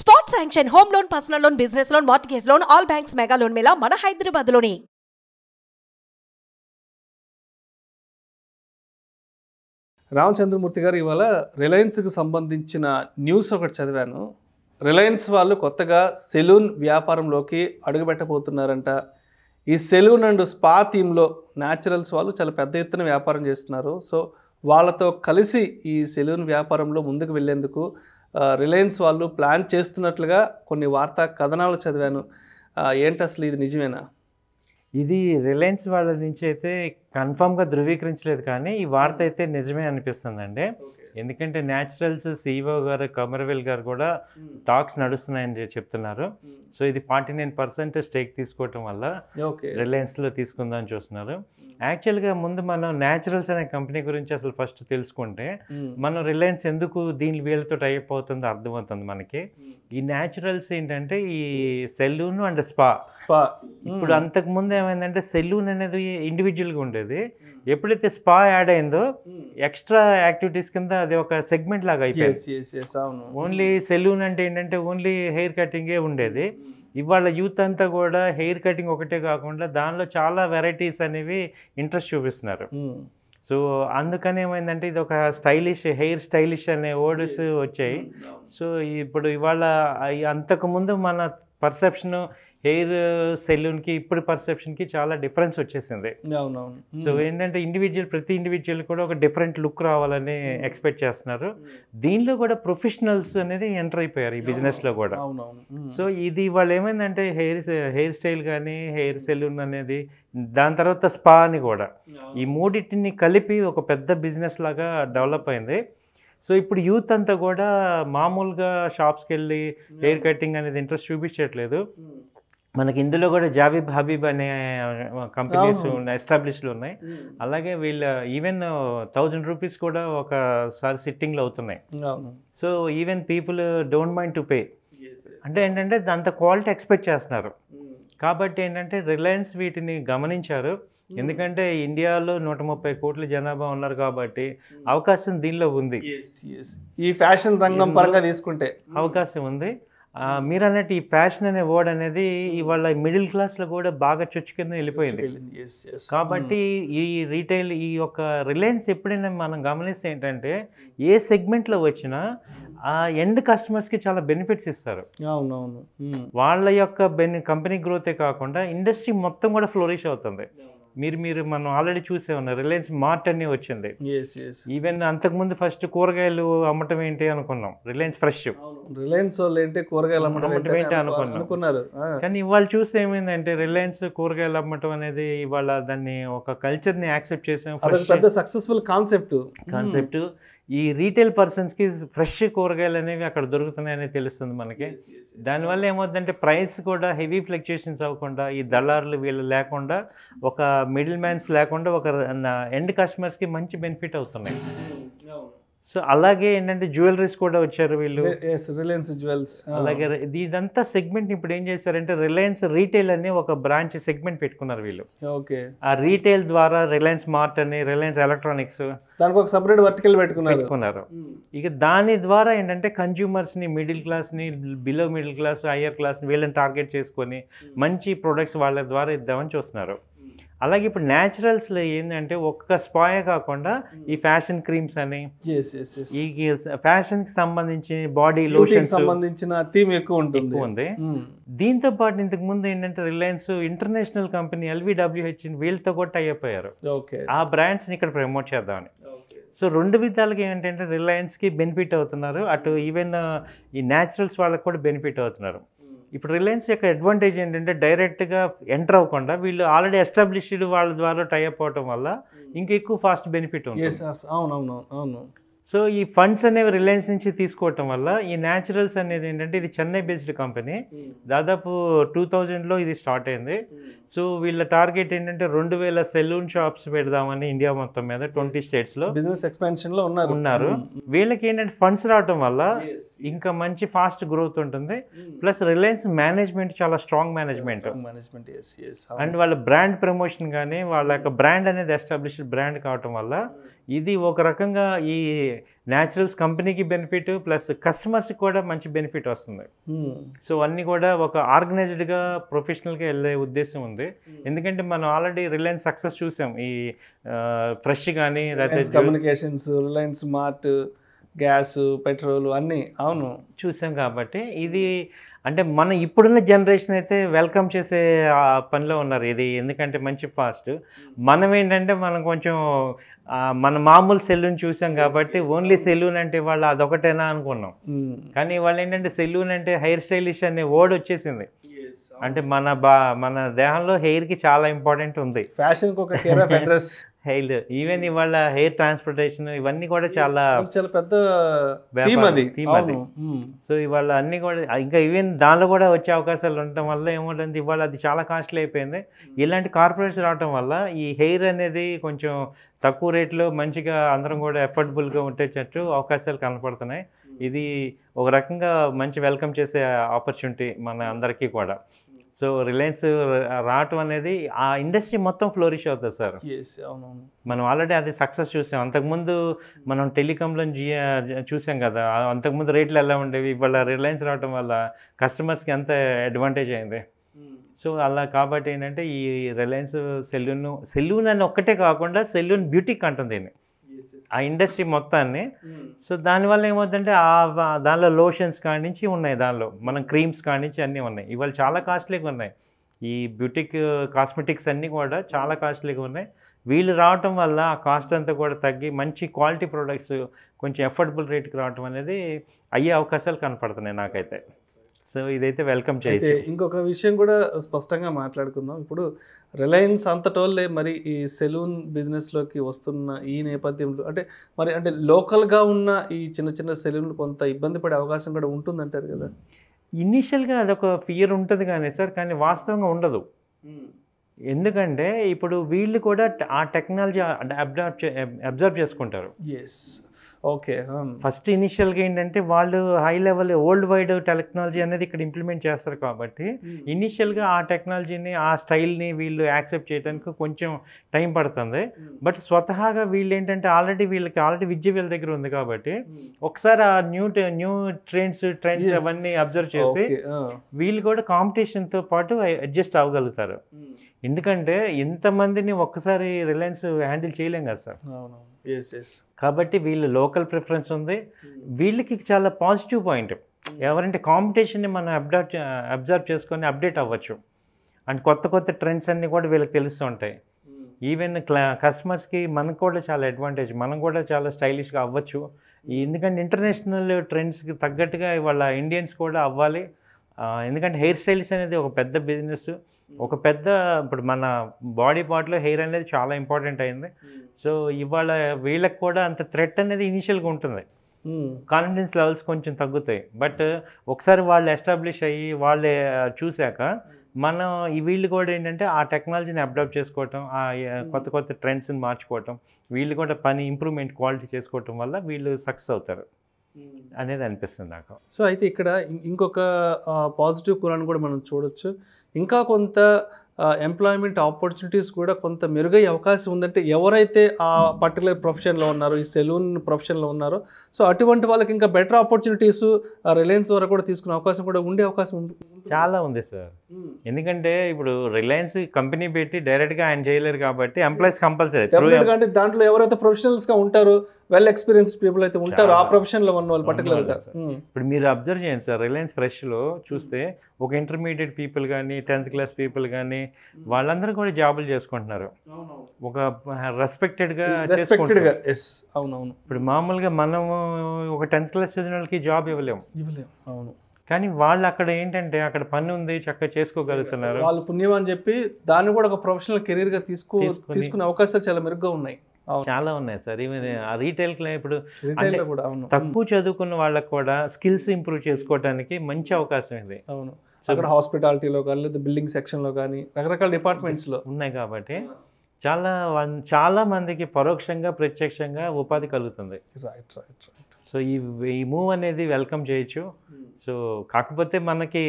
Spot sanction home loan personal loan business loan mortgage loan all banks mega loan Mela మన హైదరాబాద్లోని రామచంద్రమూర్తి గారు ఇవాళ రిలయన్స్కి సంబంధించిన న్యూస్ ఒకటి చదివాను. రిలయన్స్ వాళ్ళు కొత్తగా సెలూన్ వ్యాపారంలోకి అడుగుపెట్టబోతున్నారంట. ఈ సెలూన్ అండ్ స్పా థీమ్లో న్యాచురల్స్ వాళ్ళు చాలా పెద్ద ఎత్తున వ్యాపారం చేస్తున్నారు. సో వాళ్ళతో కలిసి ఈ సెలూన్ వ్యాపారంలో ముందుకు వెళ్ళేందుకు రిలయన్స్ వాళ్ళు ప్లాన్ చేస్తున్నట్లుగా కొన్ని వార్తా కథనాలు చదివాను. ఏంటి అసలు ఇది నిజమేనా? ఇది రిలయన్స్ వాళ్ళ నుంచి అయితే కన్ఫామ్గా ధృవీకరించలేదు కానీ ఈ వార్త అయితే నిజమే అనిపిస్తుందండి. ఎందుకంటే న్యాచురల్స్ సిఇఓ గారు కమర్వెల్ గారు కూడా టాక్స్ నడుస్తున్నాయని చెప్తున్నారు. సో ఇది ఫార్టీ నైన్ పర్సెంట్ స్టేక్ తీసుకోవటం వల్ల ఓకే. రిలయన్స్లో తీసుకుందామని చూస్తున్నారు. యాక్చువల్గా ముందు మనం న్యాచురల్స్ అనే కంపెనీ గురించి అసలు ఫస్ట్ తెలుసుకుంటే మనం రిలయన్స్ ఎందుకు దీని వీళ్ళతో టైప్ అవుతుందో అర్థమవుతుంది మనకి. ఈ న్యాచురల్స్ ఏంటంటే ఈ సెలూన్ అండ్ స్పా. స్పా. ఇప్పుడు అంతకు ముందు ఏమైందంటే సెలూన్ అనేది ఇండివిజువల్గా ఉండేది. ఎప్పుడైతే స్పా యాడ్ అయిందో ఎక్స్ట్రా యాక్టివిటీస్ కింద అది ఒక సెగ్మెంట్ లాగా అయిపోయింది. ఓన్లీ సెలూన్ అంటే ఏంటంటే ఓన్లీ హెయిర్ కటింగే ఉండేది. ఇవాళ యూత్ అంతా కూడా హెయిర్ కటింగ్ ఒకటే కాకుండా దానిలో చాలా వెరైటీస్ అనేవి ఇంట్రెస్ట్ చూపిస్తున్నారు. సో అందుకని ఏమైందంటే ఇది ఒక స్టైలిష్ హెయిర్ స్టైలిష్ అనే వర్డ్స్ వచ్చాయి. సో ఇప్పుడు ఇవాళ అంతకుముందు మన పర్సెప్షన్ హెయిర్ సెలూన్కి ఇప్పుడు పర్సెప్షన్కి చాలా డిఫరెన్స్ వచ్చేసింది. అవునవును. సో ఏంటంటే ఇండివిజువల్ ప్రతి ఇండివిజువల్ కూడా ఒక డిఫరెంట్ లుక్ రావాలని ఎక్స్పెక్ట్ చేస్తున్నారు. దీనిలో కూడా ప్రొఫెషనల్స్ అనేది ఎంటర్ అయిపోయారు ఈ బిజినెస్లో కూడా. సో ఇది వాళ్ళు ఏమైందంటే హెయిర్ హెయిర్ స్టైల్ కానీ హెయిర్ సెలూన్ అనేది దాని తర్వాత స్పా అని కూడా. ఈ మూడింటిని కలిపి ఒక పెద్ద బిజినెస్ లాగా డెవలప్ అయింది. సో ఇప్పుడు యూత్ అంతా కూడా మామూలుగా షాప్స్కి వెళ్ళి హెయిర్ కటింగ్ అనేది ఇంట్రెస్ట్ చూపించట్లేదు. మనకి ఇందులో కూడా జాబిబ్ హబీబ్ అనే కంపెనీస్. ఉన్నాయి ఎస్టాబ్లిష్లు ఉన్నాయి. అలాగే వీళ్ళ ఈవెన్ థౌజండ్ రూపీస్ కూడా ఒకసారి సిట్టింగ్లో అవుతున్నాయి. So even people don't mind to pay అంటే ఏంటంటే అంత క్వాలిటీ ఎక్స్పెక్ట్ చేస్తున్నారు. కాబట్టి ఏంటంటే రిలయన్స్ వీటిని గమనించారు. ఎందుకంటే ఇండియాలో నూట ముప్పై కోట్ల జనాభా ఉన్నారు కాబట్టి అవకాశం దీనిలో ఉంది. ఈ ఫ్యాషన్ రంగం పరంగా తీసుకుంటే. అవకాశం ఉంది. మీరు అన్నట్టు ఈ ఫ్యాషన్ అనే వర్డ్ అనేది ఇవాళ మిడిల్ క్లాస్లో కూడా బాగా చొచ్చు కింద వెళ్ళిపోయింది. కాబట్టి ఈ రీటైల్ ఈ యొక్క రిలయన్స్ ఎప్పుడైనా మనం గమనిస్తే ఏంటంటే ఏ సెగ్మెంట్లో వచ్చినా ఆ ఎండ్ కస్టమర్స్కి చాలా బెనిఫిట్స్ ఇస్తారు. అవునవును. మ్మ్. వాళ్ళ యొక్క బెని కంపెనీ గ్రోతే కాకుండా ఇండస్ట్రీ మొత్తం కూడా ఫ్లోరిష్ అవుతుంది. మీరు మీరు మనం ఆల్రెడీ చూసే ఉన్నారు. రిలయన్స్ మార్ట్ అని వచ్చింది. ఈవెన్ అంతకుముందు ఫస్ట్ కూరగాయలు అమ్మటం ఏంటి అనుకున్నాం. రిలయన్స్ ఫ్రెష్ రిలయన్స్ వాళ్ళు ఏంటి కూరగాయలు అమ్మటం ఏంటి ఏంటి అని అనుకో- అనుకున్నాం. అనుకున్నారు. కానీ ఇవాళ చూస్తే ఏమైందంటే రిలయన్స్ కూరగాయలు అమ్మటం అనేది ఇవాళ దాన్ని ఒక కల్చర్ని యాక్సెప్ట్ చేసాం. పెద్ద సక్సెస్ఫుల్ కాన్సెప్ట్ కాన్సెప్ట్ ఈ రీటైల్ పర్సన్స్కి ఫ్రెష్ కూరగాయలు అనేవి అక్కడ దొరుకుతున్నాయని తెలుస్తుంది మనకి. దానివల్ల ఏమవుతుందంటే ప్రైస్ కూడా హెవీ ఫ్లక్చుయేషన్స్ అవ్వకుండా ఈ దళారులు వీళ్ళు లేకుండా ఒక మిడిల్ మ్యాన్స్ లేకుండా ఒక ఎండ్ కస్టమర్స్కి మంచి బెనిఫిట్ అవుతున్నాయి. సో అలాగే ఏంటంటే జ్యువెలరీస్ కూడా వచ్చారు వీళ్ళు. రిలయన్స్ జ్యువెల్స్ అలాగే ఇదంతా సెగ్మెంట్ ఇప్పుడు ఏం చేశారంటే రిలయన్స్ రీటైల్ అని ఒక బ్రాంచ్ సెగ్మెంట్ పెట్టుకున్నారు వీళ్ళు. ఓకే. ఆ రీటైల్ ద్వారా రిలయన్స్ మార్ట్ అని రిలయన్స్ ఎలక్ట్రానిక్స్ దానికి ఒక సపరేట్ వర్టికల్ పెట్టుకున్నారు. పెట్టుకున్నారు. ఇక దాని ద్వారా ఏంటంటే కన్జ్యూమర్స్ని మిడిల్ క్లాస్ని బిలో మిడిల్ క్లాస్ హయ్యర్ క్లాస్ని వీళ్ళని టార్గెట్ చేసుకొని మంచి ప్రొడక్ట్స్ వాళ్ళ ద్వారా ఇద్దామని చూస్తున్నారు. అలాగే ఇప్పుడు న్యాచురల్స్లో ఏంటంటే ఒక్క స్పాయే కాకుండా ఈ ఫ్యాషన్ క్రీమ్స్ అని ఈ ఫ్యాషన్కి సంబంధించి బాడీ లోషన్స్ సంబంధించిన థీమ్ ఎక్కువ ఉంటుంది. ఉంది. దీంతో పాటు ఇంతకు ముందు ఏంటంటే రిలయన్స్ ఇంటర్నేషనల్ కంపెనీ ఎల్విడబ్ల్యూహెచ్ వీళ్ళతో కూడా అయిపోయారు ఓకే ఆ బ్రాండ్స్ని ఇక్కడ ప్రమోట్ చేద్దామని. సో రెండు విధాలుగా ఏంటంటే రిలయన్స్కి బెనిఫిట్ అవుతున్నారు. అటు ఈవెన్ ఈ న్యాచురల్స్ వాళ్ళకి కూడా బెనిఫిట్ అవుతున్నారు. ఇప్పుడు రిలయన్స్ యొక్క అడ్వాంటేజ్ ఏంటంటే డైరెక్ట్గా ఎంటర్ అవ్వకుండా వీళ్ళు ఆల్రెడీ ఎస్టాబ్లిష్డ్ వాళ్ళ ద్వారా టై అప్ అవటం వల్ల ఇంకా ఎక్కువ ఫాస్ట్ బెనిఫిట్ ఉంటుంది. అవునవును అవును. సో ఈ ఫండ్స్ అనేవి రిలయన్స్ నుంచి తీసుకోవటం వల్ల ఈ న్యాచురల్స్ అనేది ఏంటంటే ఇది చెన్నై బేస్డ్ కంపెనీ. దాదాపు టూ థౌజండ్లో ఇది స్టార్ట్ అయింది. సో వీళ్ళ టార్గెట్ ఏంటంటే రెండు వేల సెలూన్ షాప్స్ పెడదామని ఇండియా మొత్తం మీద ట్వంటీ స్టేట్స్లో బిజినెస్ ఎక్స్పాన్షన్లో ఉన్నారు. ఉన్నారు వీళ్ళకి ఏంటంటే ఫండ్స్ రావటం వల్ల ఇంకా మంచి ఫాస్ట్ గ్రోత్ ఉంటుంది. ప్లస్ రిలయన్స్ మేనేజ్మెంట్ చాలా strong management. Management S S and వాళ్ళ బ్రాండ్ ప్రమోషన్ కానీ వాళ్ళ యొక్క బ్రాండ్ అనేది ఎస్టాబ్లిష్డ్ బ్రాండ్ కావటం వల్ల ఇది ఒక రకంగా ఈ న్యాచురల్స్ కంపెనీకి బెనిఫిట్ ప్లస్ కస్టమర్స్కి కూడా మంచి బెనిఫిట్ వస్తుంది. సో అన్నీ కూడా ఒక ఆర్గనైజ్డ్గా ప్రొఫెషనల్గా వెళ్ళే ఉద్దేశం ఉంది. ఎందుకంటే మనం ఆల్రెడీ రిలయన్స్ సక్సెస్ చూసాం. ఈ ఫ్రెష్ కానీ communications Reliance smart gas petrol అన్నీ. అవును. చూసాం కాబట్టి ఇది అంటే మన ఇప్పుడున్న జనరేషన్ అయితే వెల్కమ్ చేసే పనిలో ఉన్నారు. ఇది ఎందుకంటే మంచి ఫాస్ట్. మనం ఏంటంటే మనం కొంచెం మన మామూలు సెలూన్ చూసాం కాబట్టి ఓన్లీ సెలూన్ అంటే వాళ్ళు అదొకటేనా అనుకున్నాం. మ్మ్. కానీ వాళ్ళు ఏంటంటే సెలూన్ అంటే హెయిర్ స్టైలిష్ అనే వర్డ్ వచ్చేసింది. అంటే మన బా మన దేహంలో హెయిర్కి చాలా ఇంపార్టెంట్ ఉంది. ఫ్యాషన్కి ఒక అడ్రస్ హెయిర్ ఈవెన్ ఇవాళ హెయిర్ ట్రాన్స్పోర్టేషన్ ఇవన్నీ కూడా చాలా చాలా పెద్ద థీమ్ అది. సో ఇవాళ అన్నీ కూడా ఇంకా ఈవెన్ దానిలో కూడా వచ్చే అవకాశాలు ఉండటం వల్ల ఏముంటుంది? ఇవాళ అది చాలా కాస్ట్లీ అయిపోయింది. ఇలాంటి కార్పొరేట్స్ రావటం వల్ల ఈ హెయిర్ అనేది కొంచెం తక్కువ రేట్లో మంచిగా అందరం కూడా ఎఫోర్డబుల్గా ఉండేటట్టు అవకాశాలు కనపడుతున్నాయి. ఇది ఒక రకంగా మంచి వెల్కమ్ చేసే ఆపర్చునిటీ మన అందరికీ కూడా. సో రిలయన్స్ రావటం అనేది ఆ ఇండస్ట్రీ మొత్తం ఫ్లోరిష్ అవుతుంది సార్. మనం ఆల్రెడీ అది సక్సెస్ చూసాం. అంతకుముందు మనం టెలికాంలో చూసాం కదా అంతకుముందు రేట్లు ఎలా ఉండేవి? ఇవాళ రిలయన్స్ రావడం వల్ల కస్టమర్స్కి ఎంత అడ్వాంటేజ్ అయింది? సో అలా కాబట్టి ఏంటంటే ఈ రిలయన్స్ సెల్యూన్ సెల్యూన్ అని ఒక్కటే కాకుండా సెల్యూన్ బ్యూటిక్ అంటుంది దీన్ని. ఆ ఇండస్ట్రీ మొత్తాన్ని. సో దానివల్ల ఏమవుతుందంటే ఆ దానిలో లోషన్స్ కానించి ఉన్నాయి దానిలో. మనం క్రీమ్స్ కానించి అన్నీ ఉన్నాయి. ఇవాళ చాలా కాస్ట్లీగా ఉన్నాయి. ఈ బ్యూటిక్ కాస్మెటిక్స్ అన్నీ కూడా చాలా కాస్ట్లీగా ఉన్నాయి. వీళ్ళు రావటం వల్ల ఆ కాస్ట్ అంతా కూడా తగ్గి మంచి క్వాలిటీ ప్రొడక్ట్స్ కొంచెం ఎఫోర్డబుల్ రేట్కి రావటం అనేది అయ్యే అవకాశాలు కనపడుతున్నాయి నాకైతే. సో ఇదైతే వెల్కమ్ చేయొచ్చు. ఇంకొక విషయం కూడా స్పష్టంగా మాట్లాడుకుందాం. ఇప్పుడు రిలయన్స్ అంతటోళ్ళే మరి ఈ సెలూన్ బిజినెస్లోకి వస్తున్న ఈ నేపథ్యంలో అంటే మరి అంటే లోకల్గా ఉన్న ఈ చిన్న చిన్న సెలూన్లు కొంత ఇబ్బంది పడే అవకాశం కూడా ఉంటుందంటారు కదా? ఇనీషియల్గా అదొక ఫియర్ ఉంటుంది కానీ సార్ కానీ వాస్తవంగా ఉండదు. ఎందుకంటే ఇప్పుడు వీళ్ళు కూడా ఆ టెక్నాలజీ అబ్జర్వ్ అబ్జర్వ్ చేసుకుంటారు. ఎస్ ఓకే ఫస్ట్ ఇనిషియల్గా ఏంటంటే వాళ్ళు high level world wide technology అనేది ఇక్కడ ఇంప్లిమెంట్ చేస్తారు కాబట్టి ఇనిషియల్గా ఆ టెక్నాలజీని ఆ స్టైల్ని వీళ్ళు యాక్సెప్ట్ చేయడానికి కొంచెం టైం పడుతుంది. బట్ స్వతహాగా వీళ్ళు ఏంటంటే ఆల్రెడీ వీళ్ళకి ఆల్రెడీ విద్య వీళ్ళ దగ్గర ఉంది కాబట్టి ఒకసారి ఆ న్యూ న్యూ ట్రెండ్స్ ట్రెండ్స్. అవన్నీ అబ్జర్వ్ చేసి ఓకే వీళ్ళు కూడా కాంపిటీషన్తో పాటు అడ్జస్ట్ అవ్వగలుగుతారు. ఎందుకంటే ఎంతమందిని ఒక్కసారి రిలయన్స్ హ్యాండిల్ చేయలేం కదా సార్. కాబట్టి వీళ్ళు లోకల్ ప్రిఫరెన్స్ ఉంది. వీళ్ళకి చాలా పాజిటివ్ పాయింట్. ఎవరంటే కాంపిటీషన్ని మనం అబ్జర్వ్ అబ్జర్వ్ చేసుకొని అప్డేట్ అవ్వచ్చు. అండ్ కొత్త కొత్త ట్రెండ్స్ అన్నీ కూడా వీళ్ళకి తెలుస్తూ ఉంటాయి. ఈవెన్ క్లా కస్టమర్స్కి మనకు కూడా చాలా అడ్వాంటేజ్. మనం కూడా చాలా స్టైలిష్గా అవ్వచ్చు. ఎందుకంటే ఇంటర్నేషనల్ ట్రెండ్స్కి తగ్గట్టుగా ఇవాళ ఇండియన్స్ కూడా అవ్వాలి. ఎందుకంటే హెయిర్ స్టైల్స్ అనేది ఒక పెద్ద బిజినెస్ ఒక పెద్ద ఇప్పుడు మన బాడీ పార్ట్లో హెయిర్ అనేది చాలా ఇంపార్టెంట్ అయింది. సో ఇవాళ వీళ్ళకి కూడా అంత థ్రెట్ అనేది ఇనిషియల్గా ఉంటుంది. కాన్ఫిడెన్స్ లెవెల్స్ కొంచెం తగ్గుతాయి. బట్ ఒకసారి వాళ్ళు ఎస్టాబ్లిష్ అయ్యి వాళ్ళే చూశాక మనం ఈ వీళ్ళు కూడా ఏంటంటే ఆ టెక్నాలజీని అడాప్ట్ చేసుకోవటం ఆ కొత్త కొత్త ట్రెండ్స్ని మార్చుకోవటం వీళ్ళు కూడా పని ఇంప్రూవ్మెంట్ క్వాలిటీ చేసుకోవటం వల్ల వీళ్ళు సక్సెస్ అవుతారు. అనేది అనిపిస్తుంది నాకు. సో అయితే ఇక్కడ ఇంకొక పాజిటివ్ కోణాన్ని కూడా మనం చూడొచ్చు. ఇంకా కొంత ఎంప్లాయ్మెంట్ ఆపర్చునిటీస్ కూడా కొంత మెరుగయ్యే అవకాశం ఉందంటే ఎవరైతే ఆ పర్టికులర్ ప్రొఫెషన్లో ఉన్నారో ఈ సెలూన్ ప్రొఫెషన్లో ఉన్నారో సో అటువంటి వాళ్ళకి ఇంకా బెటర్ ఆపర్చునిటీస్ రిలయన్స్ ద్వారా కూడా తీసుకునే అవకాశం కూడా ఉండే అవకాశం ఉంది చాలా ఉంది సార్. ఎందుకంటే ఇప్పుడు రిలయన్స్ కంపెనీ పెట్టి డైరెక్ట్గా ఆయన చేయలేరు కాబట్టి ఎంప్లాయీస్ కంపల్సరీ అంటే దాంట్లో ఎవరైతే ప్రొఫెషనల్స్గా ఉంటారో వెల్ ఎక్స్పీరియన్స్డ్ పీపుల్ అయితే ఉంటారో ఆ చాలా. ప్రొఫెషన్లో ఉన్న వాళ్ళు పర్టికులర్గా ఇప్పుడు మీరు అబ్జర్వ్ చేయండి సార్ రిలయన్స్ ఫ్రెష్లో చూస్తే ఒక ఇంటర్మీడియట్ పీపుల్ కానీ టెన్త్ క్లాస్ పీపుల్ కానీ వాళ్ళందరూ కూడా జాబులు చేసుకుంటున్నారు. ఒక రెస్పెక్టెడ్గా రెస్పెక్టెడ్గా ఎస్ అవునవును. ఇప్పుడు మామూలుగా మనము ఒక టెన్త్ క్లాస్ చదివిన వాళ్ళకి జాబ్ ఇవ్వలేము. ఇవ్వలేం అవును. కానీ వాళ్ళు అక్కడ ఏంటంటే అక్కడ పని ఉంది చక్కగా చేసుకోగలుగుతున్నారు. వాళ్ళు పుణ్యం అని చెప్పి దాన్ని కూడా ఒక ప్రొఫెషనల్ కెరీర్గా తీసుకో తీసుకొని- అవకాశాలు చాలా మెరుగ్గా ఉన్నాయి. చాలా ఉన్నాయి సార్. ఈవెన్ ఆ రీటైల్ ఇప్పుడు తక్కువ చదువుకున్న వాళ్ళకి కూడా స్కిల్స్ ఇంప్రూవ్ చేసుకోవడానికి మంచి అవకాశం ఇది. అవును. అక్కడ హాస్పిటాలిటీలో కానీ లేదా బిల్డింగ్ సెక్షన్లో కానీ రకరకాల డిపార్ట్మెంట్స్లో. ఉన్నాయి కాబట్టి చాలా చాలా మందికి పరోక్షంగా ప్రత్యక్షంగా ఉపాధి కలుగుతుంది. రైట్ రైట్ రైట్ సో ఈ ఈ మూవ్ అనేది వెల్కమ్ చేయొచ్చు. సో కాకపోతే మనకి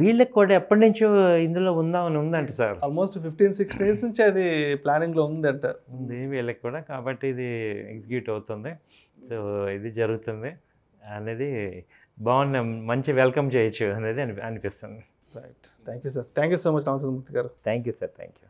వీళ్ళకి కూడా ఎప్పటి నుంచో ఇందులో ఉందామని ఉందంట sir. Almost fifteen six days నుంచి అది ప్లానింగ్లో ఉందంట. ఉంది వీళ్ళకి కూడా కాబట్టి ఇది ఎగ్జిక్యూట్ అవుతుంది. సో ఇది జరుగుతుంది అనేది బాగున్న మంచి వెల్కమ్ చేయొచ్చు అనేది అని అనిపిస్తుంది. Right thank you sir thank you so much Ramachandramurthy గారు. Thank you sir thank you